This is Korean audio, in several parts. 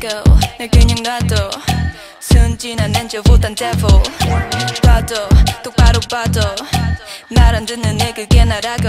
go 날 그냥 놔둬. 순진한 엔저보단 devil. 봐도 똑바로 봐도 말 안 듣는 애 그게 나라고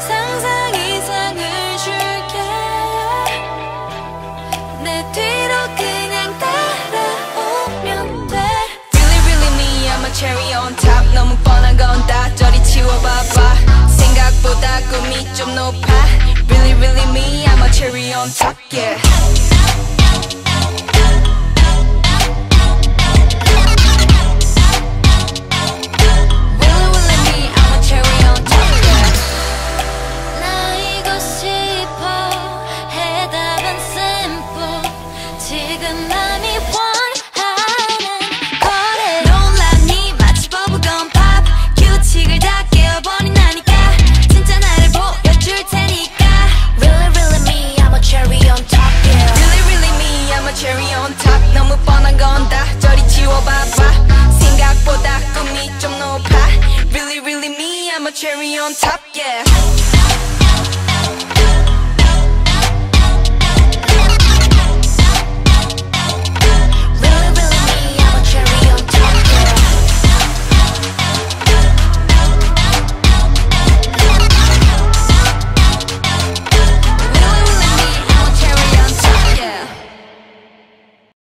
상상 이상을 줄게 내 뒤로 그냥 따라오면 돼 Really really me I'm a cherry on top 너무 뻔한 건 다 저리 치워봐봐 생각보다 꿈이 좀 높아 Really really me I'm a cherry on top yeah cherry on top yeah